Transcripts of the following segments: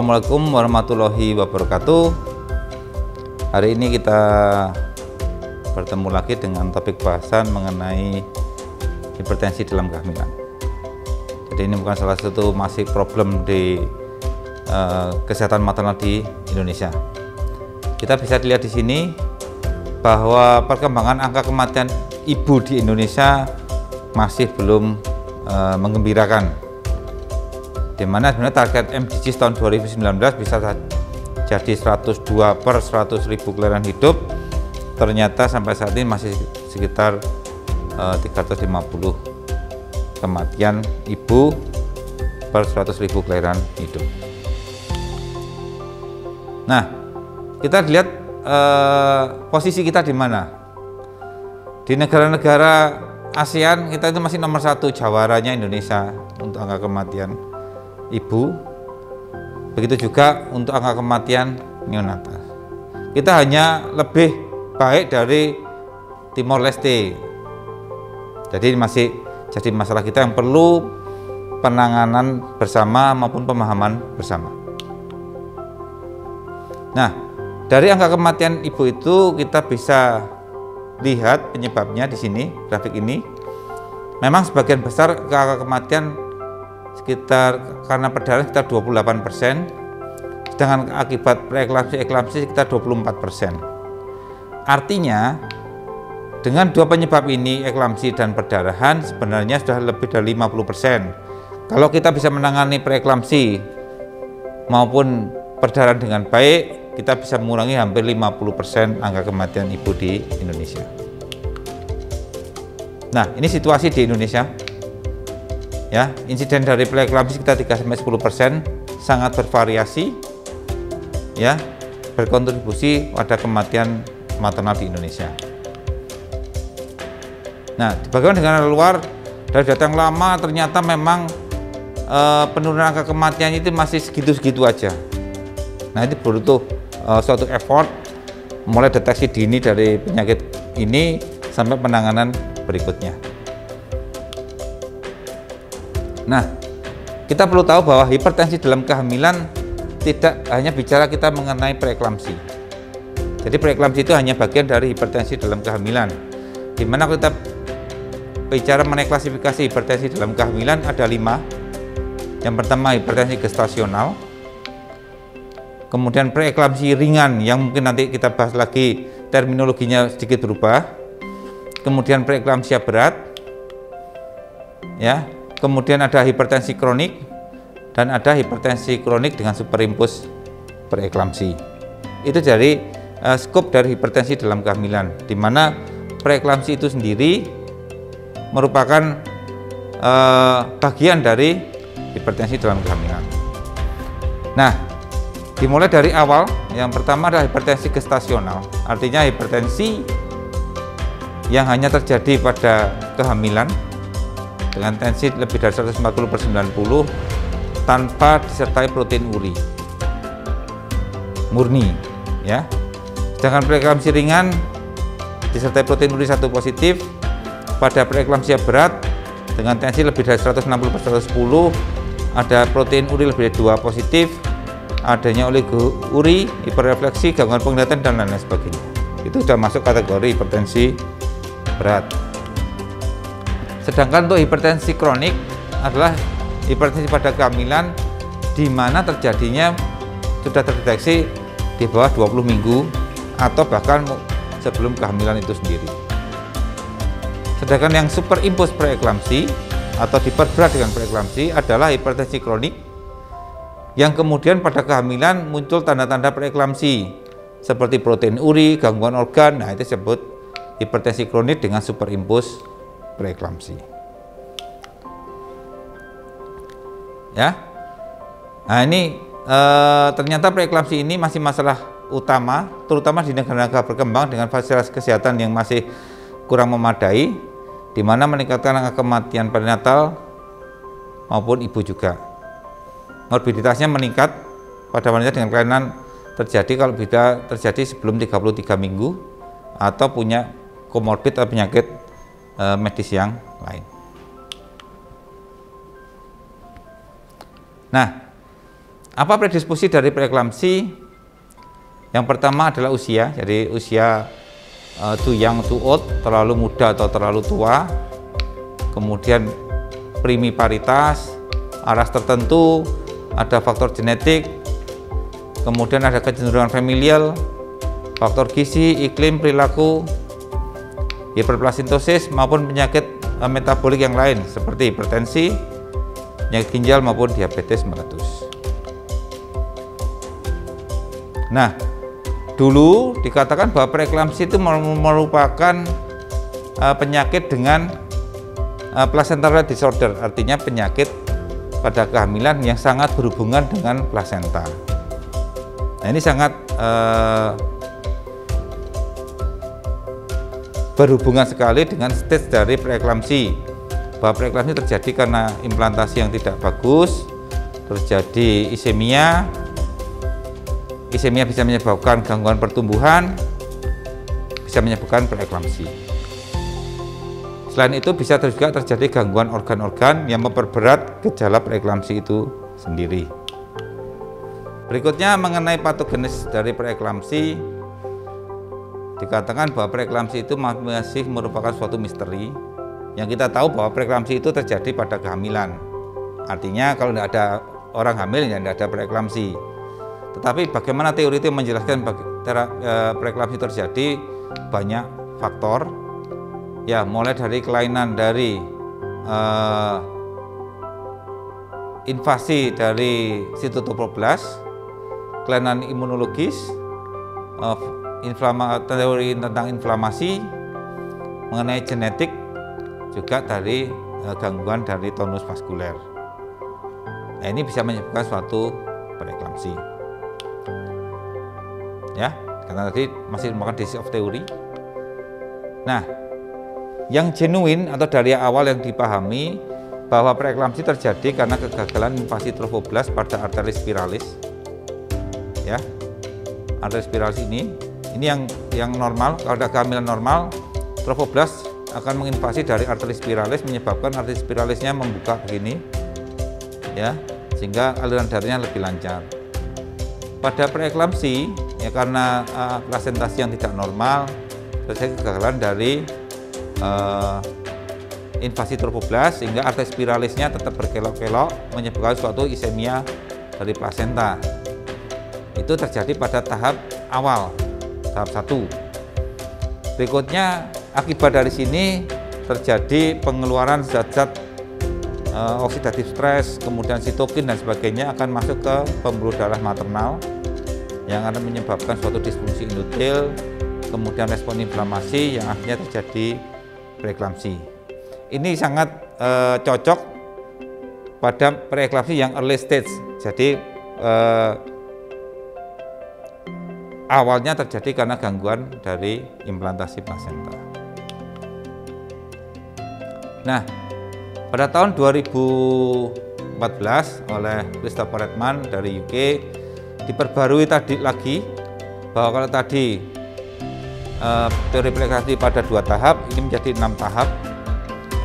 Assalamualaikum warahmatullahi wabarakatuh. Hari ini kita bertemu lagi dengan topik bahasan mengenai hipertensi dalam kehamilan. Jadi ini bukan salah satu masih problem di uh, kesehatan maternal di Indonesia. Kita bisa dilihat di sini bahwa perkembangan angka kematian ibu di Indonesia masih belum uh, menggembirakan di mana sebenarnya target MDGs tahun 2019 bisa jadi 102 per 100 ribu kelahiran hidup. Ternyata sampai saat ini masih sekitar uh, eh, 350 kematian ibu per 100 ribu kelahiran hidup. Nah kita lihat uh, posisi kita di mana. Di negara-negara ASEAN kita itu masih nomor satu jawaranya Indonesia untuk angka kematian ibu, begitu juga untuk angka kematian neonatal. Kita hanya lebih baik dari Timor Leste. Jadi masih jadi masalah kita yang perlu penanganan bersama maupun pemahaman bersama. Nah, dari angka kematian ibu itu kita bisa lihat penyebabnya di sini, grafik ini. Memang sebagian besar angka kematian sekitar karena perdarahan sekitar 28 persen, sedangkan akibat preeklamsi eklamsi sekitar 24 persen. Artinya dengan dua penyebab ini eklamsi dan perdarahan sebenarnya sudah lebih dari 50 persen. Kalau kita bisa menangani preeklamsi maupun perdarahan dengan baik, kita bisa mengurangi hampir 50 persen angka kematian ibu di Indonesia. Nah, ini situasi di Indonesia ya insiden dari preeklamsi kita 3 sampai 10 persen sangat bervariasi ya berkontribusi pada kematian maternal di Indonesia. Nah, bagaimana dengan luar dari data yang lama ternyata memang e, penurunan angka kematian itu masih segitu-segitu aja. Nah, itu butuh e, suatu effort mulai deteksi dini dari penyakit ini sampai penanganan berikutnya. Nah, kita perlu tahu bahwa hipertensi dalam kehamilan tidak hanya bicara kita mengenai preeklamsi. Jadi preeklamsi itu hanya bagian dari hipertensi dalam kehamilan. Di mana kita bicara mengenai klasifikasi hipertensi dalam kehamilan ada lima. Yang pertama hipertensi gestasional, kemudian preeklamsi ringan yang mungkin nanti kita bahas lagi terminologinya sedikit berubah, kemudian preeklamsia berat, ya kemudian ada hipertensi kronik dan ada hipertensi kronik dengan superimpuls preeklamsi. Itu dari uh, skop dari hipertensi dalam kehamilan, di mana preeklamsi itu sendiri merupakan uh, bagian dari hipertensi dalam kehamilan. Nah, dimulai dari awal, yang pertama adalah hipertensi gestasional, artinya hipertensi yang hanya terjadi pada kehamilan dengan tensi lebih dari 140 per 90 tanpa disertai protein uri. Murni ya. Sedangkan preeklamsi ringan disertai protein uri satu positif pada preeklamsia berat dengan tensi lebih dari 160 per 110 ada protein uri lebih dari dua positif adanya uri hiperrefleksi gangguan penglihatan dan lain-lain sebagainya. Itu sudah masuk kategori hipertensi berat Sedangkan untuk hipertensi kronik adalah hipertensi pada kehamilan di mana terjadinya sudah terdeteksi di bawah 20 minggu atau bahkan sebelum kehamilan itu sendiri. Sedangkan yang superimpus preeklamsi atau diperberat dengan preeklamsi adalah hipertensi kronik yang kemudian pada kehamilan muncul tanda-tanda preeklamsi seperti protein uri, gangguan organ, nah itu disebut hipertensi kronik dengan superimpus preeklamsi. Ya. Nah, ini e, ternyata preeklamsi ini masih masalah utama terutama di negara-negara berkembang dengan fasilitas kesehatan yang masih kurang memadai di mana meningkatkan angka kematian perinatal maupun ibu juga. Morbiditasnya meningkat pada wanita dengan kelainan terjadi kalau bisa terjadi sebelum 33 minggu atau punya komorbid atau penyakit uh, medis yang lain. Nah, apa predisposisi dari preeklamsi? Yang pertama adalah usia, jadi usia uh, too young, too old, terlalu muda atau terlalu tua. Kemudian primiparitas, aras tertentu, ada faktor genetik, kemudian ada kecenderungan familial, faktor gizi, iklim, perilaku, hiperplasintosis maupun penyakit uh, metabolik yang lain seperti hipertensi, penyakit ginjal maupun diabetes meletus. Nah, dulu dikatakan bahwa preeklamsi itu merupakan uh, penyakit dengan uh, placental disorder, artinya penyakit pada kehamilan yang sangat berhubungan dengan plasenta. Nah, ini sangat berhubungan sekali dengan stage dari preeklamsi. Bahwa preeklamsi terjadi karena implantasi yang tidak bagus, terjadi isemia, Isemia bisa menyebabkan gangguan pertumbuhan, bisa menyebabkan preeklamsi. Selain itu bisa juga terjadi gangguan organ-organ yang memperberat gejala preeklamsi itu sendiri. Berikutnya mengenai patogenis dari preeklamsi, dikatakan bahwa preeklamsi itu masih merupakan suatu misteri. Yang kita tahu bahwa preeklamsi itu terjadi pada kehamilan. Artinya kalau tidak ada orang hamil ya tidak ada preeklamsi. Tetapi bagaimana teori itu menjelaskan e, preeklamsi terjadi banyak faktor ya mulai dari kelainan dari uh, invasi dari sitotoproblas, kelainan imunologis, uh, inflama, teori tentang inflamasi, mengenai genetik, juga dari uh, gangguan dari tonus vaskuler. Nah, ini bisa menyebabkan suatu preeklamsi. Ya karena tadi masih merupakan disease of theory. Nah yang genuine atau dari awal yang dipahami bahwa preeklamsi terjadi karena kegagalan invasi trofoblast pada arteris spiralis. Ya arteris spiralis ini ini yang yang normal kalau ada kehamilan normal. Trofoblast akan menginvasi dari arteris spiralis menyebabkan arteris spiralisnya membuka begini ya sehingga aliran darahnya lebih lancar. Pada preeklamsi ya karena uh, presentasi yang tidak normal terjadi kegagalan dari uh, invasi trofoblast sehingga arteria spiralisnya tetap berkelok-kelok menyebabkan suatu isemia dari plasenta. Itu terjadi pada tahap awal tahap satu berikutnya akibat dari sini terjadi pengeluaran zat-zat uh, oksidatif stres kemudian sitokin dan sebagainya akan masuk ke pembuluh darah maternal yang akan menyebabkan suatu disfungsi endotel, kemudian respon inflamasi yang akhirnya terjadi preeklamsi. Ini sangat eh, cocok pada preeklamsi yang early stage. Jadi eh, awalnya terjadi karena gangguan dari implantasi plasenta. Nah, pada tahun 2014 oleh Christopher Redman dari UK diperbarui tadi lagi bahwa kalau tadi uh, teori aplikasi pada dua tahap ini menjadi enam tahap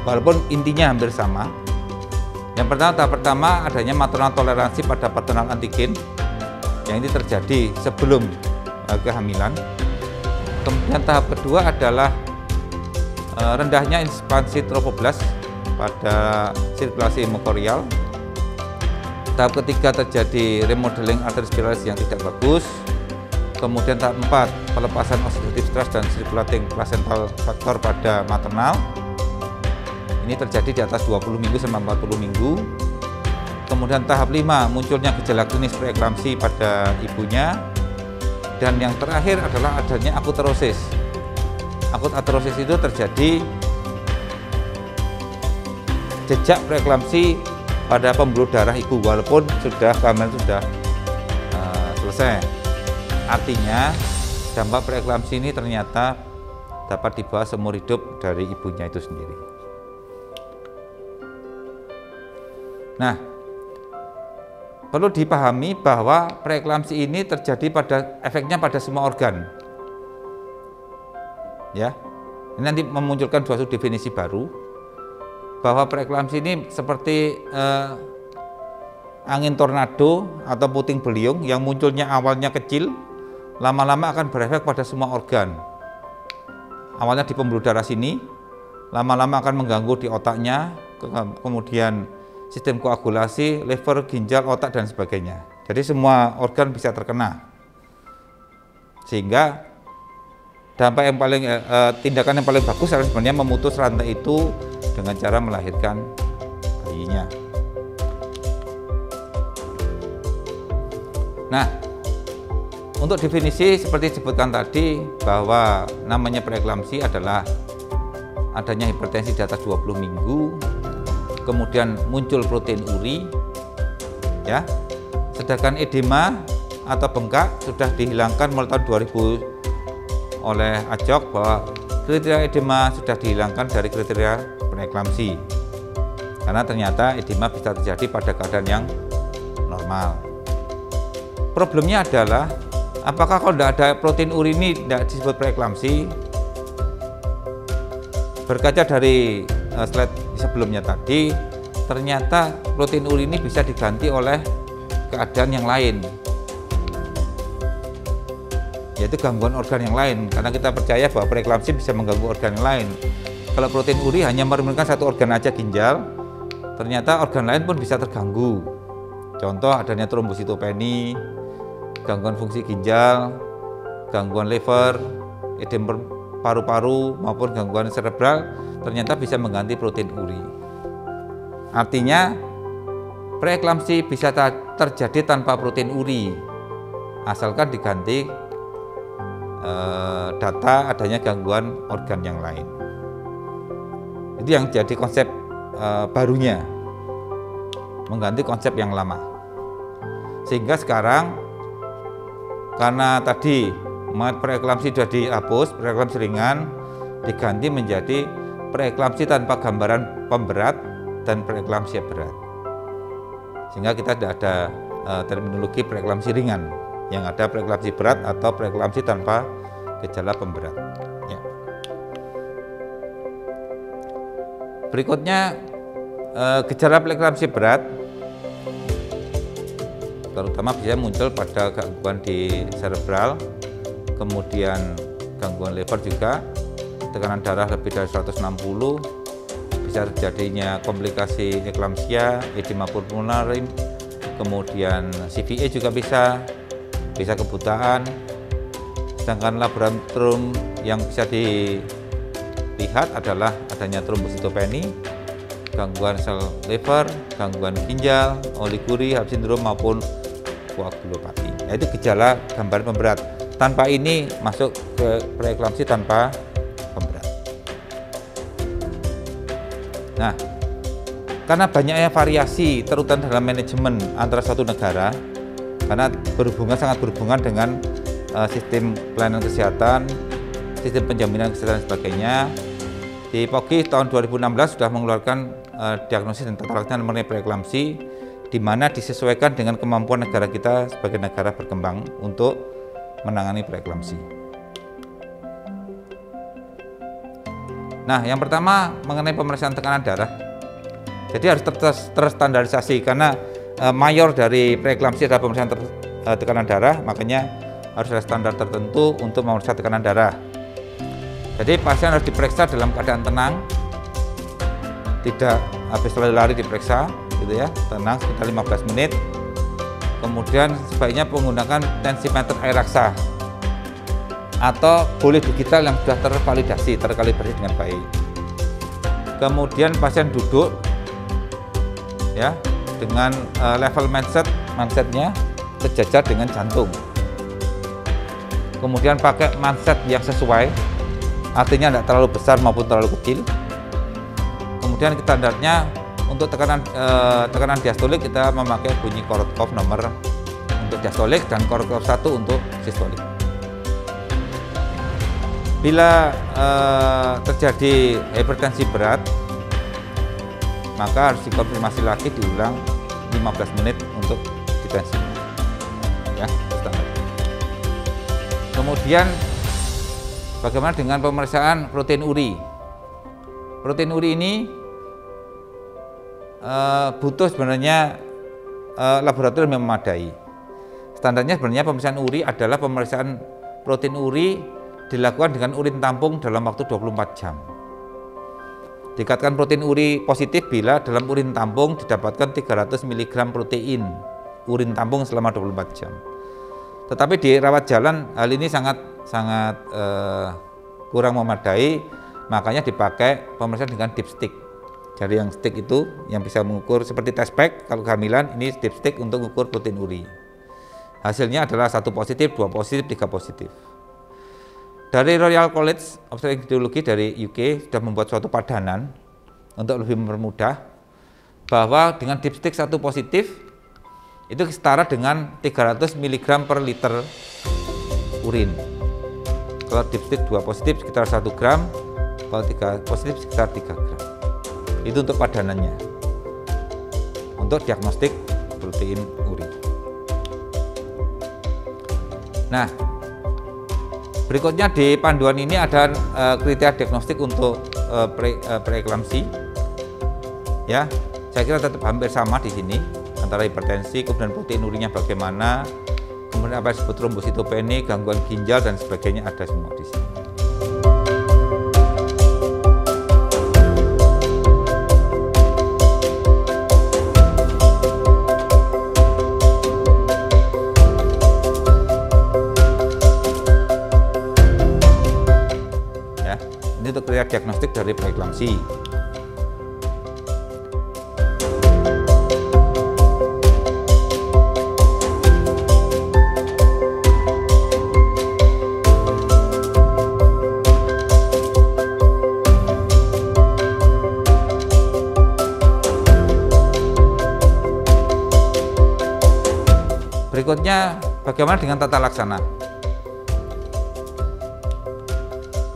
walaupun intinya hampir sama yang pertama tahap pertama adanya maternal toleransi pada paternal antigen yang ini terjadi sebelum uh, kehamilan kemudian tahap kedua adalah uh, rendahnya ekspansi trofoblast pada sirkulasi hemokorial Tahap ketiga terjadi remodeling artery spiralis yang tidak bagus. Kemudian tahap empat pelepasan oxidative stress dan circulating placental factor pada maternal. Ini terjadi di atas 20 minggu sampai 40 minggu. Kemudian tahap lima munculnya gejala klinis preeklamsi pada ibunya. Dan yang terakhir adalah adanya akuterosis. Akut aterosis itu terjadi jejak preeklamsi pada pembuluh darah ibu walaupun sudah kehamilan sudah uh, selesai. Artinya dampak preeklamsi ini ternyata dapat dibawa seumur hidup dari ibunya itu sendiri. Nah, perlu dipahami bahwa preeklamsi ini terjadi pada efeknya pada semua organ. Ya. Ini nanti memunculkan suatu definisi baru bahwa preeklamsi ini seperti eh, angin tornado atau puting beliung yang munculnya awalnya kecil, lama-lama akan berefek pada semua organ. Awalnya di pembuluh darah sini, lama-lama akan mengganggu di otaknya, kemudian sistem koagulasi, liver, ginjal, otak, dan sebagainya. Jadi semua organ bisa terkena. Sehingga dampak yang paling eh, tindakan yang paling bagus adalah sebenarnya memutus rantai itu dengan cara melahirkan bayinya. Nah, untuk definisi seperti disebutkan tadi bahwa namanya preeklamsi adalah adanya hipertensi di atas 20 minggu, kemudian muncul protein uri, ya. Sedangkan edema atau bengkak sudah dihilangkan mulai tahun 2000 oleh Ajok bahwa kriteria edema sudah dihilangkan dari kriteria preeklamsi. Karena ternyata edema bisa terjadi pada keadaan yang normal. Problemnya adalah apakah kalau tidak ada protein uri ini tidak disebut preeklamsi? Berkaca dari uh, slide sebelumnya tadi, ternyata protein uri ini bisa diganti oleh keadaan yang lain, yaitu gangguan organ yang lain. Karena kita percaya bahwa preeklamsi bisa mengganggu organ yang lain. Kalau protein uri hanya merumuskan satu organ aja ginjal, ternyata organ lain pun bisa terganggu. Contoh adanya trombositopeni, gangguan fungsi ginjal, gangguan liver, edema paru-paru maupun gangguan cerebral ternyata bisa mengganti protein uri. Artinya preeklamsi bisa terjadi tanpa protein uri asalkan diganti eh, data adanya gangguan organ yang lain. Itu yang jadi konsep eh, barunya mengganti konsep yang lama. Sehingga sekarang karena tadi preeklamsi sudah dihapus, preeklamsi ringan diganti menjadi preeklamsi tanpa gambaran pemberat dan preeklamsi berat. Sehingga kita tidak ada uh, terminologi preeklamsi ringan, yang ada preeklamsi berat atau preeklamsi tanpa gejala pemberat. Ya. Berikutnya uh, gejala preeklamsi berat terutama bisa muncul pada gangguan di cerebral, kemudian gangguan liver juga, tekanan darah lebih dari 160, bisa terjadinya komplikasi eklamsia, edema pulmonaris, kemudian CVA juga bisa, bisa kebutaan, sedangkan laboratorium yang bisa dilihat adalah adanya trombositopeni, gangguan sel liver, gangguan ginjal, oliguri, Hub sindrom maupun koagulopati. Nah, itu gejala gambar pemberat. Tanpa ini masuk ke preeklamsi tanpa Nah, karena banyaknya variasi terutama dalam manajemen antara satu negara, karena berhubungan sangat berhubungan dengan uh, sistem pelayanan kesehatan, sistem penjaminan kesehatan dan sebagainya. Di POGI tahun 2016 sudah mengeluarkan uh, diagnosis dan tata mengenai preeklamsi di mana disesuaikan dengan kemampuan negara kita sebagai negara berkembang untuk menangani preeklamsi. Nah, yang pertama mengenai pemeriksaan tekanan darah. Jadi harus terstandarisasi karena e, mayor dari preeklamsi adalah pemeriksaan ter, e, tekanan darah, makanya harus ada standar tertentu untuk memeriksa tekanan darah. Jadi pasien harus diperiksa dalam keadaan tenang, tidak habis lari-lari diperiksa, gitu ya tenang sekitar 15 menit kemudian sebaiknya menggunakan tensimeter air raksa atau boleh digital yang sudah tervalidasi terkalibrasi dengan baik. Kemudian pasien duduk ya dengan uh, level mindset mindsetnya sejajar dengan jantung. Kemudian pakai mindset yang sesuai artinya tidak terlalu besar maupun terlalu kecil. Kemudian standarnya untuk tekanan eh, tekanan diastolik kita memakai bunyi Korotkov nomor untuk diastolik dan Korotkov 1 untuk sistolik. Bila eh, terjadi hipertensi berat, maka harus dikonfirmasi lagi diulang 15 menit untuk distensi. Ya, standar. Kemudian bagaimana dengan pemeriksaan protein uri? Protein uri ini uh, butuh sebenarnya uh, laboratorium yang memadai. Standarnya sebenarnya pemeriksaan uri adalah pemeriksaan protein uri dilakukan dengan urin tampung dalam waktu 24 jam. Dikatakan protein uri positif bila dalam urin tampung didapatkan 300 mg protein urin tampung selama 24 jam. Tetapi di rawat jalan hal ini sangat sangat uh, kurang memadai, makanya dipakai pemeriksaan dengan dipstick. Jadi yang stick itu yang bisa mengukur seperti test pack kalau kehamilan ini dipstick untuk mengukur protein uri. Hasilnya adalah satu positif, dua positif, tiga positif. Dari Royal College of Gynecology dari UK sudah membuat suatu padanan untuk lebih mempermudah bahwa dengan dipstick satu positif itu setara dengan 300 mg per liter urin. Kalau dipstick dua positif sekitar 1 gram, kalau tiga positif sekitar 3 gram. Itu untuk padanannya. Untuk diagnostik protein urin. Nah, Berikutnya di panduan ini ada uh, kriteria diagnostik untuk uh, pre, uh, preeklamsi. Ya, saya kira tetap hampir sama di sini antara hipertensi, kemudian protein urinnya bagaimana, kemudian apa disebut trombositopeni, gangguan ginjal dan sebagainya ada semua di sini. Dari preeklamsi. Berikutnya, bagaimana dengan tata laksana?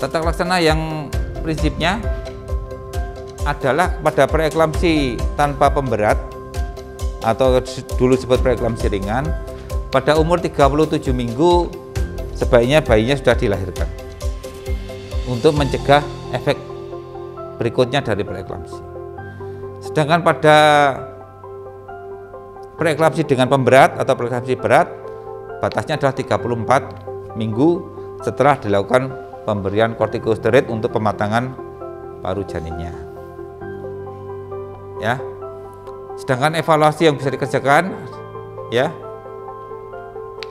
Tata laksana yang prinsipnya adalah pada preeklamsi tanpa pemberat atau dulu disebut preeklamsi ringan pada umur 37 minggu sebaiknya bayinya sudah dilahirkan untuk mencegah efek berikutnya dari preeklamsi. Sedangkan pada preeklamsi dengan pemberat atau preeklamsi berat batasnya adalah 34 minggu setelah dilakukan pemberian kortikosteroid untuk pematangan paru janinnya. Ya. Sedangkan evaluasi yang bisa dikerjakan ya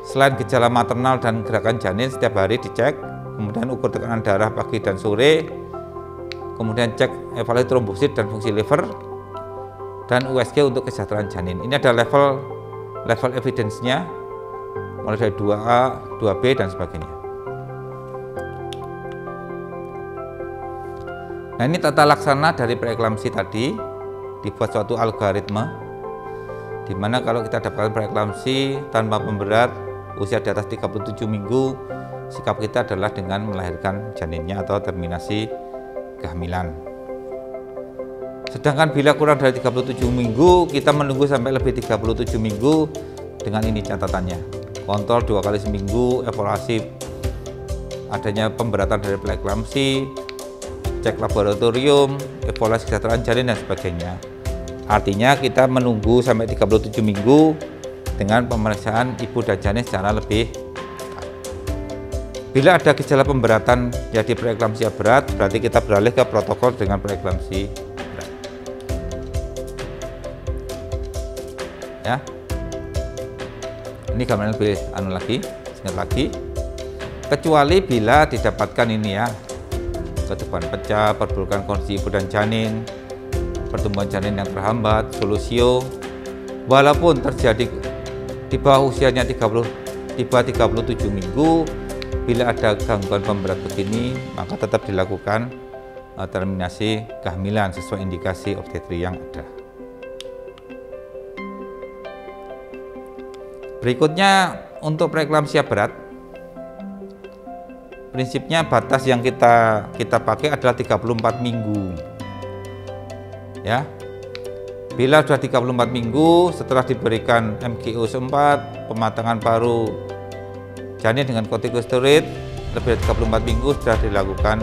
selain gejala maternal dan gerakan janin setiap hari dicek, kemudian ukur tekanan darah pagi dan sore, kemudian cek evaluasi trombosit dan fungsi liver, dan USG untuk kesejahteraan janin. Ini ada level level evidence-nya mulai dari 2A, 2B dan sebagainya. Nah ini tata laksana dari preeklamsi tadi dibuat suatu algoritma di mana kalau kita dapatkan preeklamsi tanpa pemberat usia di atas 37 minggu sikap kita adalah dengan melahirkan janinnya atau terminasi kehamilan. Sedangkan bila kurang dari 37 minggu kita menunggu sampai lebih 37 minggu dengan ini catatannya. Kontrol dua kali seminggu, evaluasi adanya pemberatan dari preeklamsi, cek laboratorium, evaluasi kesehatan janin dan sebagainya. Artinya kita menunggu sampai 37 minggu dengan pemeriksaan ibu dan janin secara lebih Bila ada gejala pemberatan jadi preeklamsia berat, berarti kita beralih ke protokol dengan preeklamsi berat. Ya. Ini gambaran lebih anu lagi, ingat lagi. Kecuali bila didapatkan ini ya, ketuban pecah, perburukan kondisi ibu dan janin, pertumbuhan janin yang terhambat, solusio, walaupun terjadi di bawah usianya 30 tiba 37 minggu, bila ada gangguan pemberat begini, maka tetap dilakukan uh, terminasi kehamilan sesuai indikasi obstetri yang ada. Berikutnya untuk preeklamsia berat, prinsipnya batas yang kita kita pakai adalah 34 minggu. Ya. Bila sudah 34 minggu setelah diberikan MGO 4, pematangan paru janin dengan kortikosteroid lebih dari 34 minggu sudah dilakukan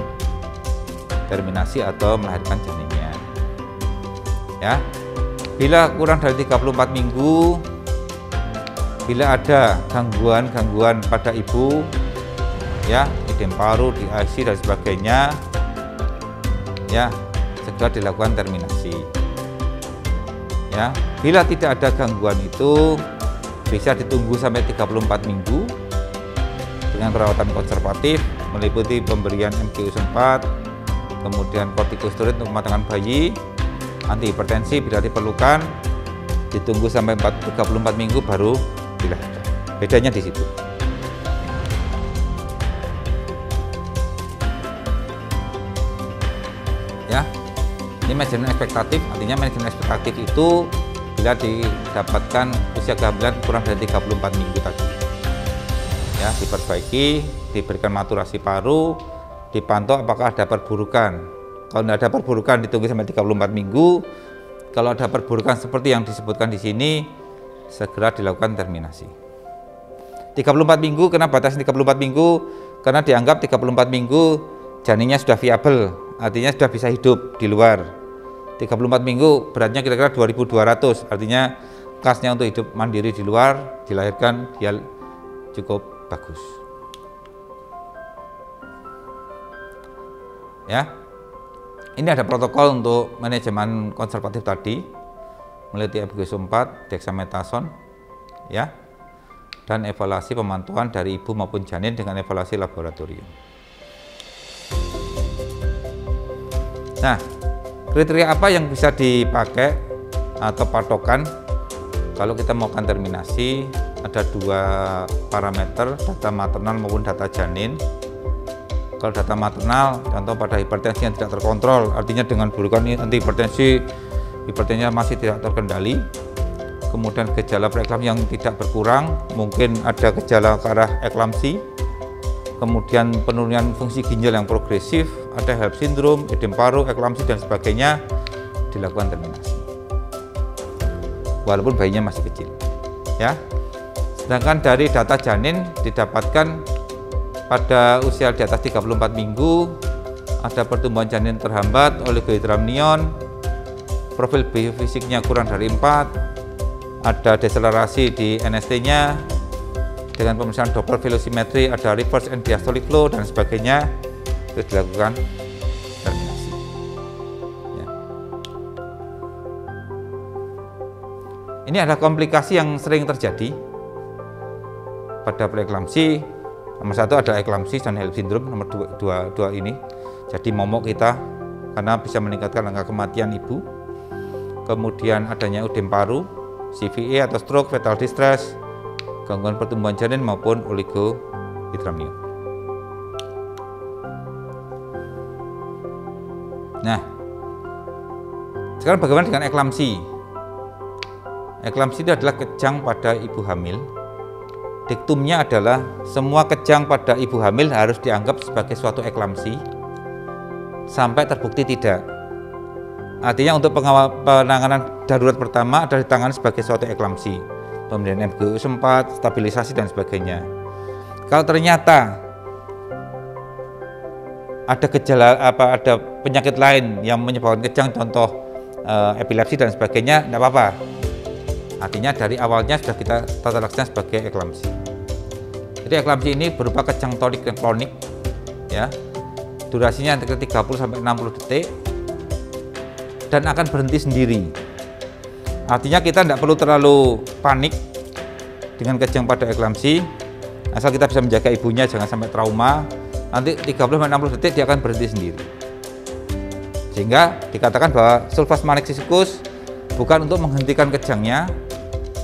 terminasi atau melahirkan janinnya. Ya. Bila kurang dari 34 minggu bila ada gangguan-gangguan pada ibu ya edem paru, IC dan sebagainya ya segera dilakukan terminasi. Ya bila tidak ada gangguan itu bisa ditunggu sampai 34 minggu dengan perawatan konservatif meliputi pemberian MGU 4 kemudian kortikosteroid untuk mematangkan bayi anti hipertensi bila diperlukan ditunggu sampai 34 minggu baru dilahirkan bedanya di situ ini manajemen ekspektatif artinya manajemen ekspektatif itu bila didapatkan usia kehamilan kurang dari 34 minggu tadi. Ya diperbaiki diberikan maturasi paru dipantau apakah ada perburukan. Kalau tidak ada perburukan ditunggu sampai 34 minggu. Kalau ada perburukan seperti yang disebutkan di sini segera dilakukan terminasi. 34 minggu kenapa batas 34 minggu. Karena dianggap 34 minggu janinnya sudah viable artinya sudah bisa hidup di luar. 34 minggu beratnya kira-kira 2200 artinya kasnya untuk hidup mandiri di luar dilahirkan dia cukup bagus. Ya. Ini ada protokol untuk manajemen konservatif tadi. Meliti FGS 4 dexamethasone ya. Dan evaluasi pemantauan dari ibu maupun janin dengan evaluasi laboratorium Nah, kriteria apa yang bisa dipakai atau patokan? Kalau kita mau terminasi ada dua parameter data maternal maupun data janin. Kalau data maternal contoh pada hipertensi yang tidak terkontrol artinya dengan burukan anti hipertensi hipertensinya masih tidak terkendali. Kemudian gejala preeklamsi yang tidak berkurang mungkin ada gejala ke arah eklamsi kemudian penurunan fungsi ginjal yang progresif, ada HELP syndrome, edem paru, eklamsi dan sebagainya dilakukan terminasi. Walaupun bayinya masih kecil. Ya. Sedangkan dari data janin didapatkan pada usia di atas 34 minggu ada pertumbuhan janin terhambat oleh goitramnion, profil biofisiknya kurang dari 4, ada deselerasi di NST-nya, dengan pemeriksaan Doppler velocimetry, ada reverse and diastolic flow dan sebagainya itu dilakukan terminasi. Ya. Ini adalah komplikasi yang sering terjadi pada preeklamsi. Nomor satu ada eklamsi dan HELP syndrome, nomor dua, dua, dua ini. Jadi momok kita karena bisa meningkatkan angka kematian ibu. Kemudian adanya udem paru, CVA atau stroke, fetal distress, gangguan pertumbuhan janin maupun oligohidramnion. Nah, sekarang bagaimana dengan eklamsi? Eklamsi itu adalah kejang pada ibu hamil. Diktumnya adalah semua kejang pada ibu hamil harus dianggap sebagai suatu eklamsi sampai terbukti tidak. Artinya untuk penanganan darurat pertama adalah ditangani sebagai suatu eklamsi pemberian MGU sempat, stabilisasi dan sebagainya. Kalau ternyata ada gejala apa ada penyakit lain yang menyebabkan kejang contoh e, epilepsi dan sebagainya tidak apa-apa. Artinya dari awalnya sudah kita tata laksana sebagai eklamsi. Jadi eklamsi ini berupa kejang tonik dan klonik ya. Durasinya antara 30 sampai 60 detik dan akan berhenti sendiri Artinya kita tidak perlu terlalu panik dengan kejang pada eklamsi. Asal kita bisa menjaga ibunya jangan sampai trauma. Nanti 30-60 detik dia akan berhenti sendiri. Sehingga dikatakan bahwa sulfas magnesikus bukan untuk menghentikan kejangnya,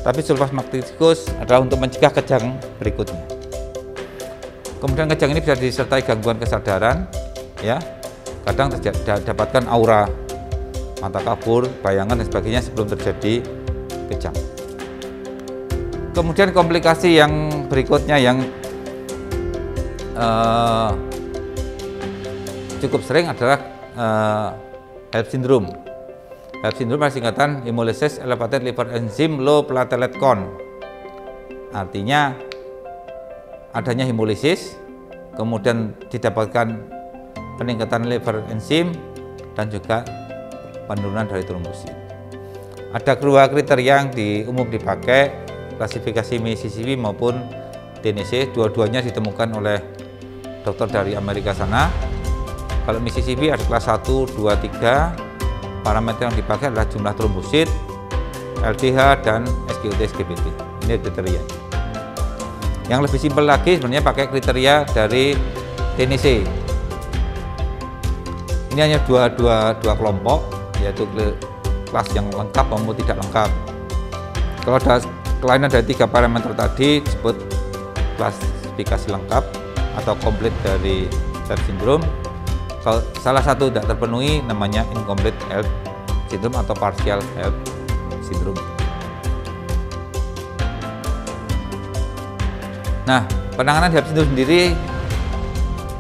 tapi sulfas magnesikus adalah untuk mencegah kejang berikutnya. Kemudian kejang ini bisa disertai gangguan kesadaran, ya. Kadang dapatkan aura mata kabur, bayangan dan sebagainya sebelum terjadi kejang. Kemudian komplikasi yang berikutnya yang uh, cukup sering adalah uh, HELP syndrome. HELP syndrome adalah singkatan hemolysis elevated liver enzyme low platelet count. Artinya adanya hemolisis, kemudian didapatkan peningkatan liver enzim dan juga penurunan dari trombosit. Ada dua kriteria yang di umum dipakai, klasifikasi Mississippi maupun Tennessee. Dua-duanya ditemukan oleh dokter dari Amerika sana. Kalau Mississippi ada kelas 1, 2, 3 parameter yang dipakai adalah jumlah trombosit LDH dan SGOT SGBT ini kriteria yang lebih simpel lagi sebenarnya pakai kriteria dari TNC ini hanya dua, dua, dua kelompok yaitu kelas yang lengkap maupun tidak lengkap. Kalau ada kelainan dari tiga parameter tadi disebut klasifikasi lengkap atau komplit dari Rett syndrome kalau salah satu tidak terpenuhi namanya incomplete health syndrome atau partial health syndrome. Nah penanganan health syndrome sendiri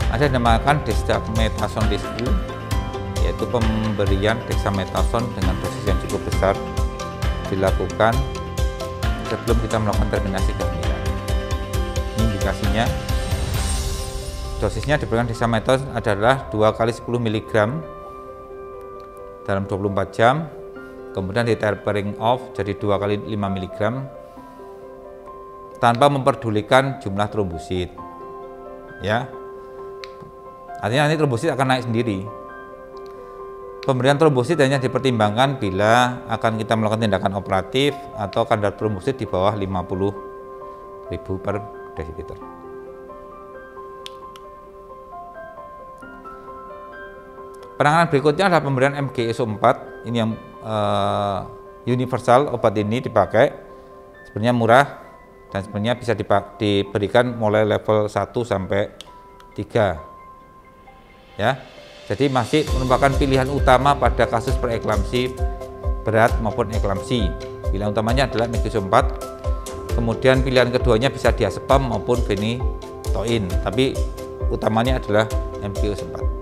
ada dinamakan dexamethasone rescue yaitu pemberian dexamethasone dengan dosis yang cukup besar dilakukan sebelum kita melakukan terminasi kehamilan. Ini indikasinya dosisnya diberikan dexamethasone adalah 2 kali 10 mg dalam 24 jam kemudian di tapering off jadi 2 kali 5 mg tanpa memperdulikan jumlah trombosit ya artinya nanti trombosit akan naik sendiri pemberian trombosit hanya dipertimbangkan bila akan kita melakukan tindakan operatif atau kadar trombosit di bawah 50 ribu per desiliter Penanganan berikutnya adalah pemberian MGSO4. Ini yang uh, universal obat ini dipakai. Sebenarnya murah dan sebenarnya bisa diberikan mulai level 1 sampai 3. Ya. Jadi masih merupakan pilihan utama pada kasus preeklamsi berat maupun eklamsi. Pilihan utamanya adalah MGSO4. Kemudian pilihan keduanya bisa diazepam maupun phenytoin, tapi utamanya adalah MGSO4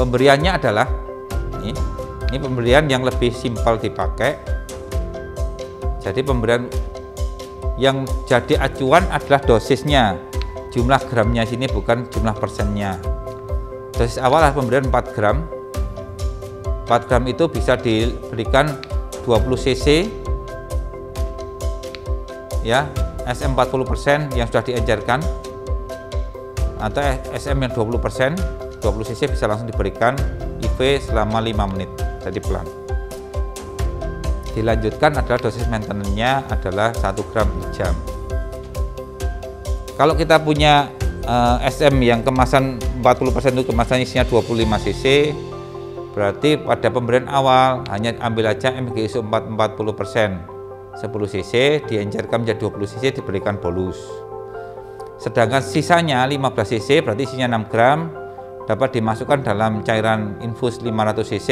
pemberiannya adalah ini, ini pemberian yang lebih simpel dipakai jadi pemberian yang jadi acuan adalah dosisnya jumlah gramnya sini bukan jumlah persennya. Dosis awal adalah pemberian 4 gram. 4 gram itu bisa diberikan 20 cc ya SM 40% yang sudah diencerkan atau SM yang 20% 20 cc bisa langsung diberikan IV selama 5 menit jadi pelan. Dilanjutkan adalah dosis maintenance-nya adalah 1 gram per jam kalau kita punya uh, eh, SM yang kemasan 40% itu kemasan isinya 25 cc berarti pada pemberian awal hanya ambil aja MGISO 4 40% 10 cc diencerkan menjadi 20 cc diberikan bolus. Sedangkan sisanya 15 cc berarti isinya 6 gram dapat dimasukkan dalam cairan infus 500 cc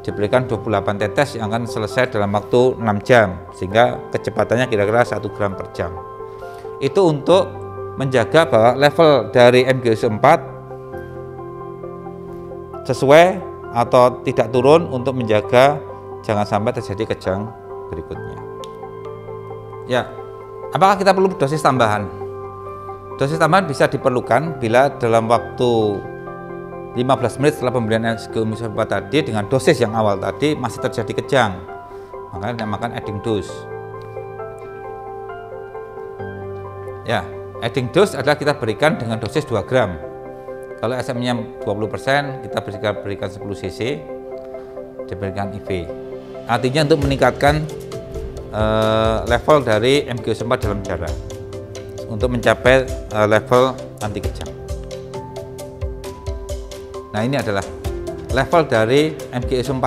diberikan 28 tetes yang akan selesai dalam waktu 6 jam sehingga kecepatannya kira-kira 1 gram per jam itu untuk menjaga bahwa level dari MgSO4 sesuai atau tidak turun untuk menjaga jangan sampai terjadi kejang berikutnya ya apakah kita perlu dosis tambahan Dosis tambahan bisa diperlukan bila dalam waktu 15 menit setelah pemberian SGO tadi dengan dosis yang awal tadi masih terjadi kejang. Maka dinamakan adding dose. Ya, adding dose adalah kita berikan dengan dosis 2 gram. Kalau SM-nya 20%, kita berikan, berikan 10 cc, diberikan IV. Artinya untuk meningkatkan uh, level dari MgO4 dalam darah untuk mencapai uh, level anti kejang. Nah ini adalah level dari MgSO4.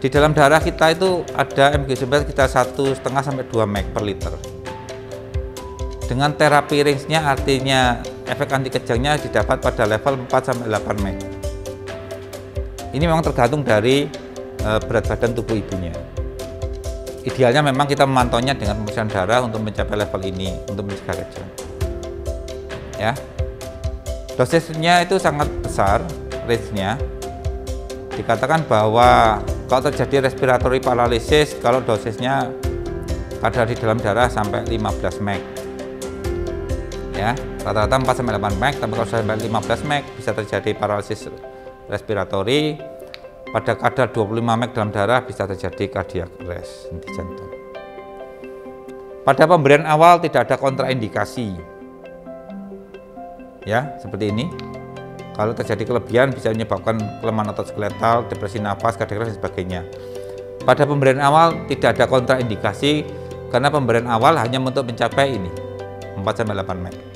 Di dalam darah kita itu ada MgSO4 kita satu setengah sampai 2 mg per liter. Dengan terapi range-nya artinya efek anti kejangnya didapat pada level 4 sampai 8 mg. Ini memang tergantung dari uh, berat badan tubuh ibunya. Idealnya memang kita memantaunya dengan pemeriksaan darah untuk mencapai level ini untuk mencegah kejang ya. Dosisnya itu sangat besar range-nya dikatakan bahwa kalau terjadi respiratory paralysis kalau dosisnya ada di dalam darah sampai 15 mg ya rata-rata 4 sampai 8 mg tapi kalau sampai 15 mg bisa terjadi paralisis respiratori pada kadar 25 mg dalam darah bisa terjadi cardiac arrest di jantung. Pada pemberian awal tidak ada kontraindikasi. Ya, seperti ini. Kalau terjadi kelebihan bisa menyebabkan kelemahan otot skeletal, depresi nafas, cardiac arrest dan sebagainya. Pada pemberian awal tidak ada kontraindikasi karena pemberian awal hanya untuk mencapai ini 4 8 mg.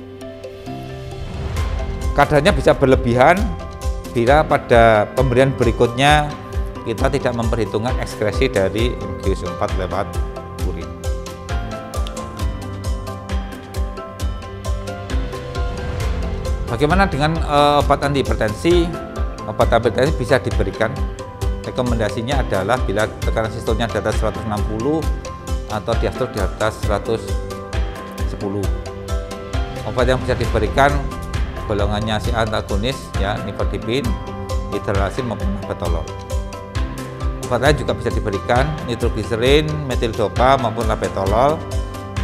Kadarnya bisa berlebihan bila pada pemberian berikutnya kita tidak memperhitungkan ekskresi dari MGS4 lewat urin. Bagaimana dengan uh, obat antihipertensi? Obat antihipertensi bisa diberikan. Rekomendasinya adalah bila tekanan sistolnya di atas 160 atau diastol di atas 110. Obat yang bisa diberikan golongannya si antagonis ya nifedipin, hidralazin maupun labetalol. Obat lain juga bisa diberikan nitrogliserin, metildopa maupun labetalol.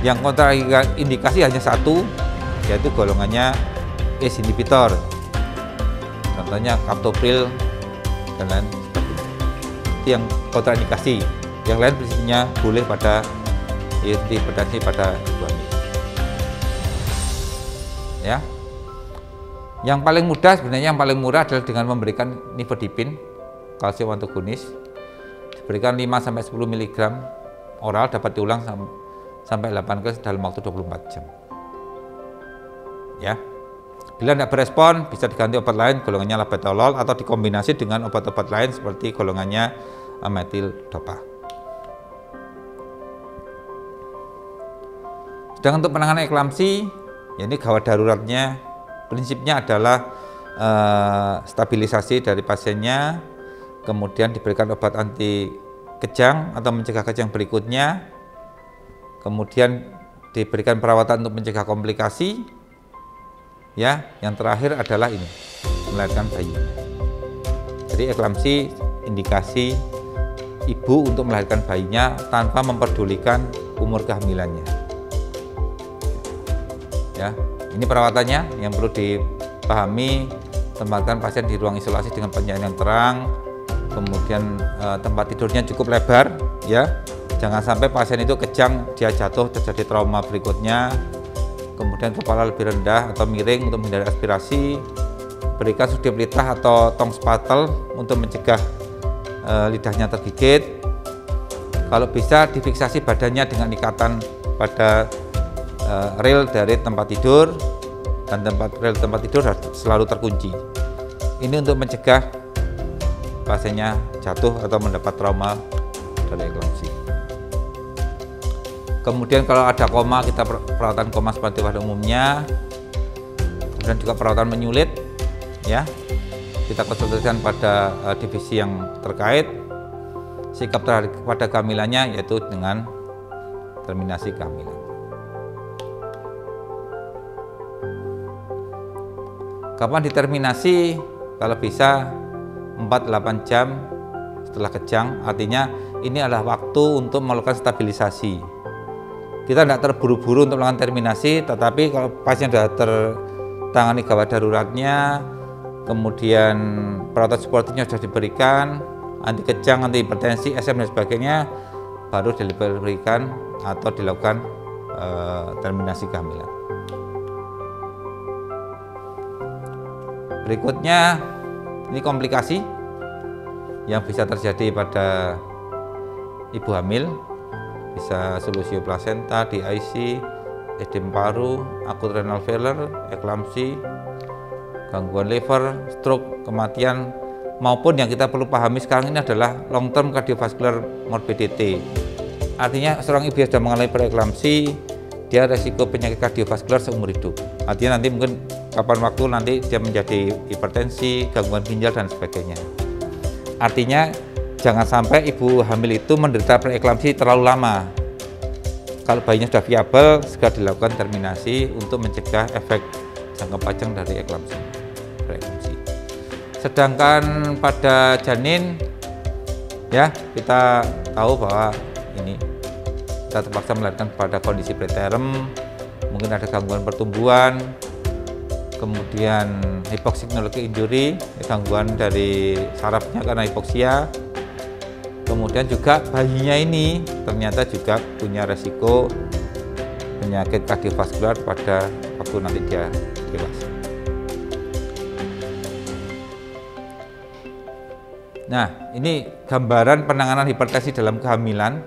Yang kontraindikasi hanya satu yaitu golongannya ACE inhibitor. Contohnya captopril dan lain sebagainya. Itu yang kontraindikasi. Yang lain prinsipnya boleh pada hipertensi pada suami. Ya, yang paling mudah sebenarnya yang paling murah adalah dengan memberikan nifedipin kalsium antagonis diberikan 5 sampai 10 mg oral dapat diulang sampai 8 kali dalam waktu 24 jam. Ya. Bila tidak berespon, bisa diganti obat lain golongannya labetalol atau dikombinasi dengan obat-obat lain seperti golongannya metil dopa. Sedang untuk penanganan eklamsi, ini gawat daruratnya Prinsipnya adalah uh, stabilisasi dari pasiennya, kemudian diberikan obat anti kejang atau mencegah kejang berikutnya, kemudian diberikan perawatan untuk mencegah komplikasi, ya, yang terakhir adalah ini, melahirkan bayi. Jadi eklamsi indikasi ibu untuk melahirkan bayinya tanpa memperdulikan umur kehamilannya. Ya, ini perawatannya yang perlu dipahami, tempatkan pasien di ruang isolasi dengan pencahayaan yang terang, kemudian e, tempat tidurnya cukup lebar, ya. Jangan sampai pasien itu kejang, dia jatuh terjadi trauma berikutnya. Kemudian kepala lebih rendah atau miring untuk menghindari aspirasi. Berikan sudip litah atau tong spatel untuk mencegah e, lidahnya tergigit. Kalau bisa difiksasi badannya dengan ikatan pada uh, rel dari tempat tidur dan tempat rel tempat tidur selalu terkunci. Ini untuk mencegah pasiennya jatuh atau mendapat trauma dari eklamsi. Kemudian kalau ada koma kita perawatan koma seperti pada umumnya. Kemudian juga perawatan menyulit ya. Kita konsultasikan pada uh, divisi yang terkait. Sikap terhadap pada kehamilannya yaitu dengan terminasi kehamilan. Kapan diterminasi? Kalau bisa 4-8 jam setelah kejang, artinya ini adalah waktu untuk melakukan stabilisasi. Kita tidak terburu-buru untuk melakukan terminasi, tetapi kalau pasien sudah tertangani gawat daruratnya, kemudian perawatan supportnya sudah diberikan, anti kejang, anti hipertensi, SM dan sebagainya, baru diberikan atau dilakukan uh, terminasi kehamilan. Berikutnya ini komplikasi yang bisa terjadi pada ibu hamil bisa solusi plasenta, DIC, edem paru, akut renal failure, eklamsi, gangguan liver, stroke, kematian maupun yang kita perlu pahami sekarang ini adalah long term cardiovascular morbidity. Artinya seorang ibu yang sudah mengalami preeklamsi, dia resiko penyakit kardiovaskular seumur hidup. Artinya nanti mungkin kapan waktu nanti dia menjadi hipertensi, gangguan ginjal dan sebagainya. Artinya jangan sampai ibu hamil itu menderita preeklamsi terlalu lama. Kalau bayinya sudah viabel, segera dilakukan terminasi untuk mencegah efek jangka panjang dari eklamsi. Preeklamsi. Sedangkan pada janin, ya kita tahu bahwa ini kita terpaksa melahirkan pada kondisi preterm, mungkin ada gangguan pertumbuhan, kemudian hypoxicnologic injury, gangguan dari sarafnya karena hipoksia. Kemudian juga bayinya ini ternyata juga punya resiko penyakit kardiovaskular pada waktu nanti dia dewasa. Nah, ini gambaran penanganan hipertensi dalam kehamilan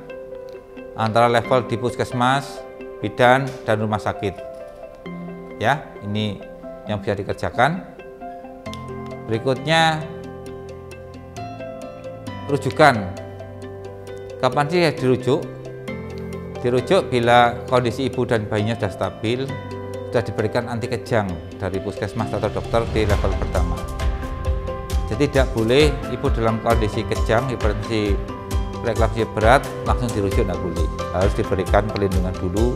antara level di puskesmas, bidan, dan rumah sakit. Ya, ini yang bisa dikerjakan. Berikutnya, rujukan. Kapan sih dirujuk? Dirujuk bila kondisi ibu dan bayinya sudah stabil, sudah diberikan anti kejang dari puskesmas atau dokter di level pertama. Jadi tidak boleh ibu dalam kondisi kejang, hipertensi preeklamsi berat langsung dirujuk tidak boleh. Harus diberikan perlindungan dulu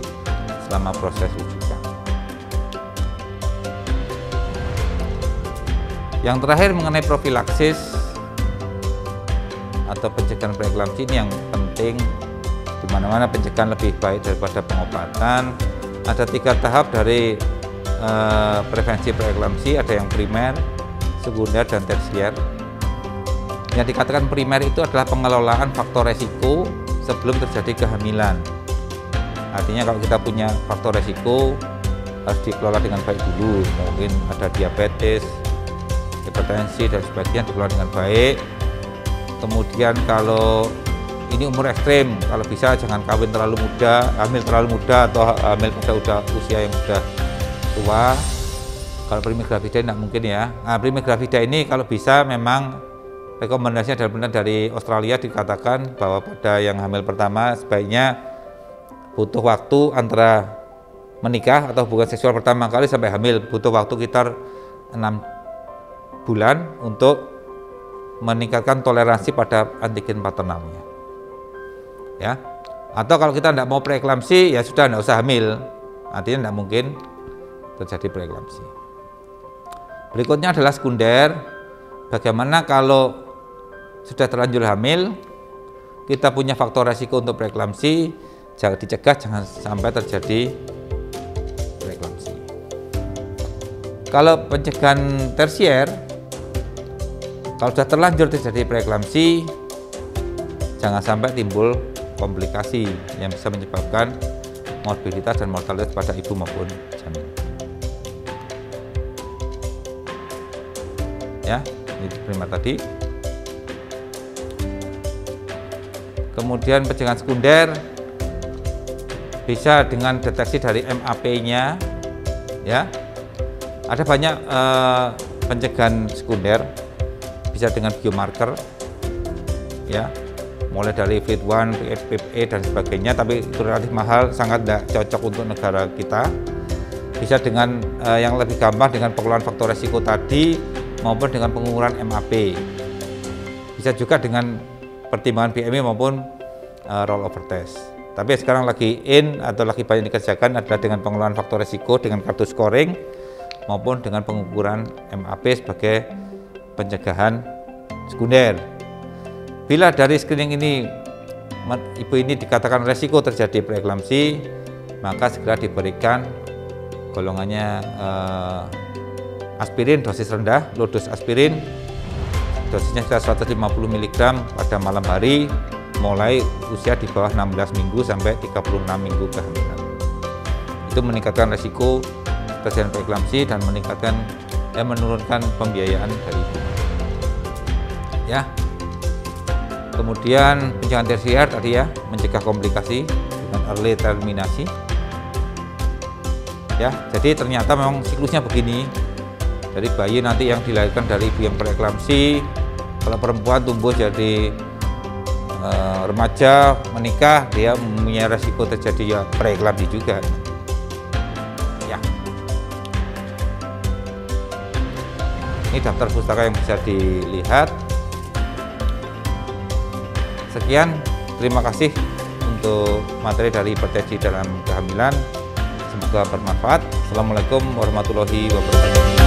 selama proses rujukan. Yang terakhir mengenai profilaksis atau pencegahan preeklamsi ini yang penting di mana-mana pencegahan lebih baik daripada pengobatan. Ada tiga tahap dari eh, prevensi preeklamsi, ada yang primer, sekunder dan tersier. Yang dikatakan primer itu adalah pengelolaan faktor resiko sebelum terjadi kehamilan. Artinya kalau kita punya faktor resiko harus dikelola dengan baik dulu. Mungkin ada diabetes, hipertensi dan sebagainya dikelola dengan baik. Kemudian kalau ini umur ekstrim, kalau bisa jangan kawin terlalu muda, hamil terlalu muda atau hamil pada udah usia yang sudah tua kalau primi gravida tidak mungkin ya. Nah, primi ini kalau bisa memang rekomendasinya adalah benar dari Australia dikatakan bahwa pada yang hamil pertama sebaiknya butuh waktu antara menikah atau hubungan seksual pertama kali sampai hamil butuh waktu sekitar 6 bulan untuk meningkatkan toleransi pada antigen paternalnya. Ya. Atau kalau kita tidak mau preeklamsi ya sudah tidak usah hamil. Artinya tidak mungkin terjadi preeklamsi. Berikutnya adalah sekunder. Bagaimana kalau sudah terlanjur hamil, kita punya faktor resiko untuk preeklamsi, jangan dicegah jangan sampai terjadi preeklamsi. Kalau pencegahan tersier, kalau sudah terlanjur terjadi preeklamsi, jangan sampai timbul komplikasi yang bisa menyebabkan morbiditas dan mortalitas pada ibu maupun janin. ya itu primer tadi. Kemudian pencegahan sekunder bisa dengan deteksi dari MAP nya ya. Ada banyak eh, pencegahan sekunder bisa dengan biomarker ya mulai dari FIT1, PFPE dan sebagainya tapi itu relatif mahal sangat tidak cocok untuk negara kita bisa dengan eh, yang lebih gampang dengan pengelolaan faktor resiko tadi maupun dengan pengukuran MAP. Bisa juga dengan pertimbangan BMI maupun uh, rollover test. Tapi sekarang lagi in atau lagi banyak dikerjakan adalah dengan pengelolaan faktor resiko dengan kartu scoring maupun dengan pengukuran MAP sebagai pencegahan sekunder. Bila dari screening ini ibu ini dikatakan resiko terjadi preeklamsi, maka segera diberikan golongannya uh, aspirin dosis rendah, low dose aspirin dosisnya sekitar 150 mg pada malam hari mulai usia di bawah 16 minggu sampai 36 minggu kehamilan. Itu meningkatkan resiko terjadi preeklamsi dan meningkatkan eh, menurunkan pembiayaan dari ibu. Ya. Kemudian pencegahan tersier tadi ya, mencegah komplikasi dengan early terminasi. Ya, jadi ternyata memang siklusnya begini dari bayi nanti yang dilahirkan dari ibu yang preeklamsi kalau perempuan tumbuh jadi e, remaja menikah dia punya resiko terjadi ya preeklamsi juga ini daftar pustaka yang bisa dilihat. Sekian terima kasih untuk materi dari hipertensi dalam kehamilan. Semoga bermanfaat. Assalamualaikum warahmatullahi wabarakatuh